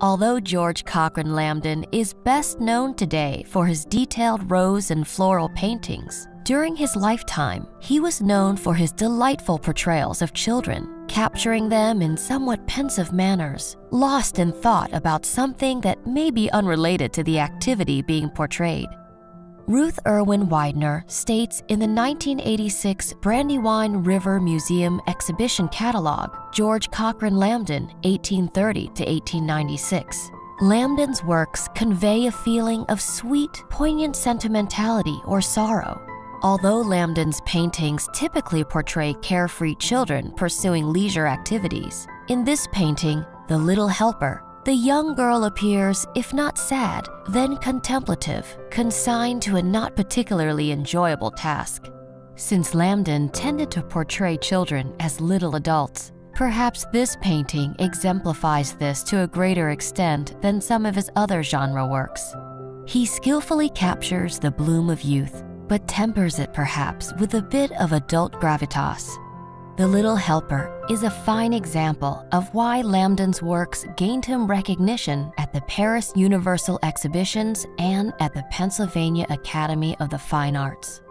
Although George Cochran Lambdin is best known today for his detailed rose and floral paintings, during his lifetime, he was known for his delightful portrayals of children, capturing them in somewhat pensive manners, lost in thought about something that may be unrelated to the activity being portrayed. Ruth Irwin Weidner states in the 1986 Brandywine River Museum exhibition catalog, George Cochran Lambdin, 1830 to 1896. Lambdin's works convey a feeling of sweet, poignant sentimentality or sorrow. Although Lambdin's paintings typically portray carefree children pursuing leisure activities, in this painting, The Little Helper, the young girl appears, if not sad, then contemplative, consigned to a not particularly enjoyable task. Since Lambdin tended to portray children as little adults, perhaps this painting exemplifies this to a greater extent than some of his other genre works. He skillfully captures the bloom of youth, but tempers it perhaps with a bit of adult gravitas. The Little Helper is a fine example of why Lambdin's works gained him recognition at the Paris Universal Exhibitions and at the Pennsylvania Academy of the Fine Arts.